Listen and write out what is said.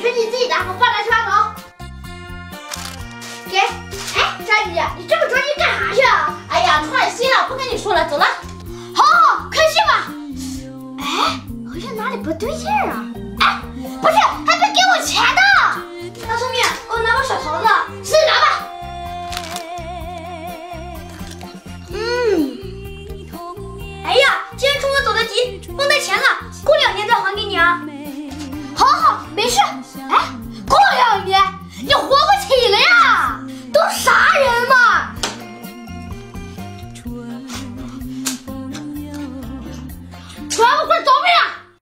是你自己的我放在去班头给哎张姨你这么着急干啥去啊？哎呀串心了不跟你说了走了。好好好快去吧。哎好像哪里不对劲啊。哎